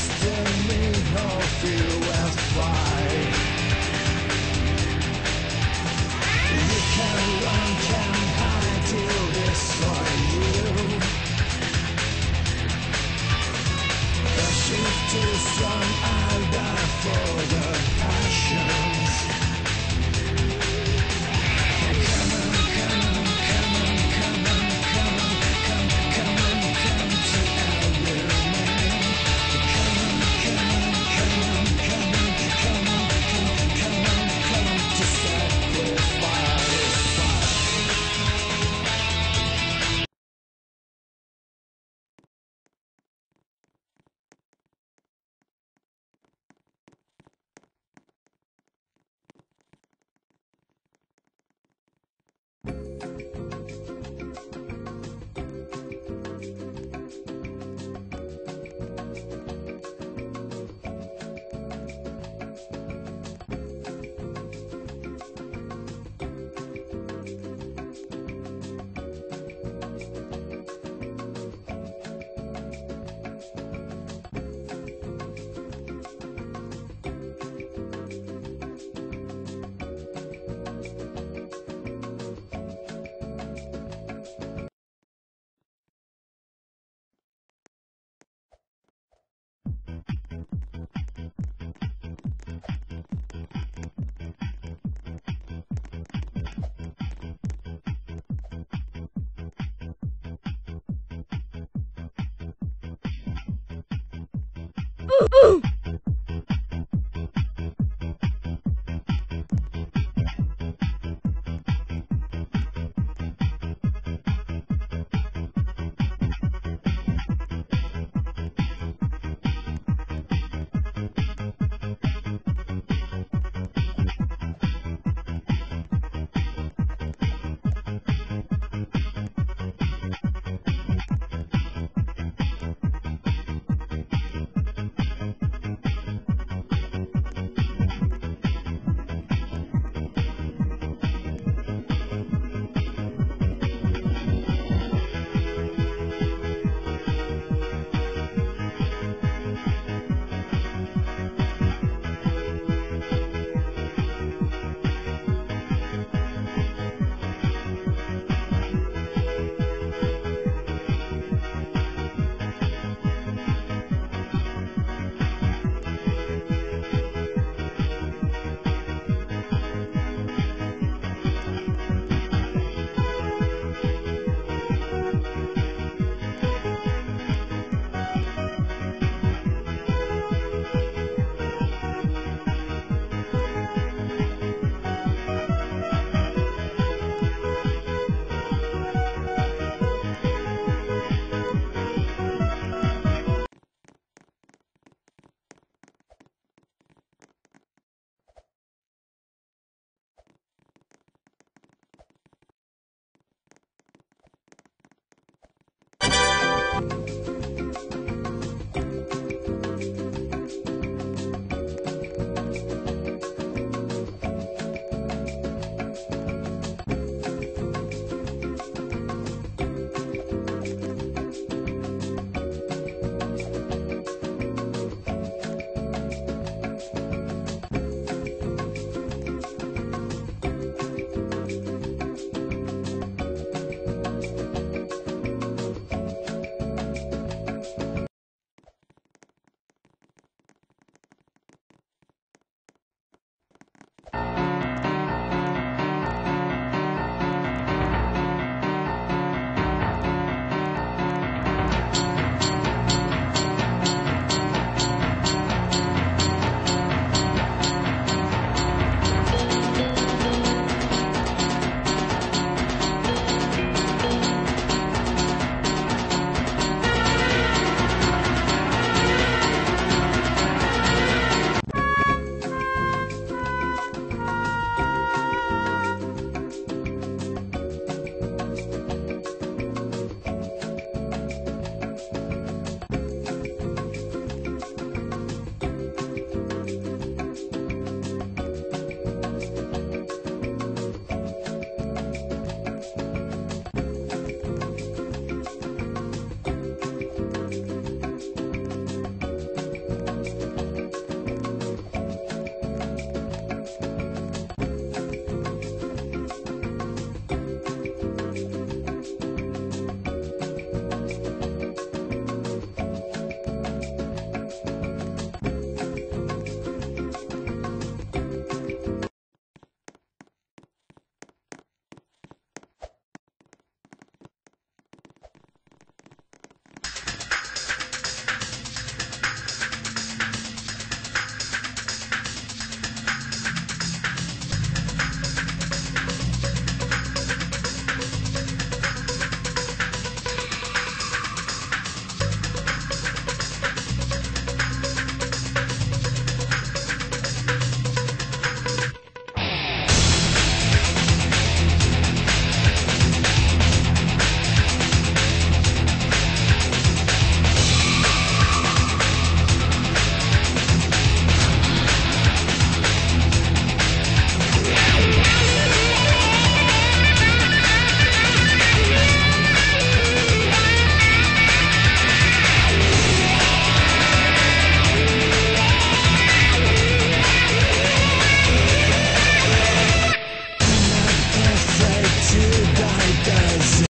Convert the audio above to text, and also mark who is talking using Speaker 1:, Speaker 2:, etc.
Speaker 1: destiny, no fear. You can run, can hide, you. Too strong, I'll die for Ooh, ooh.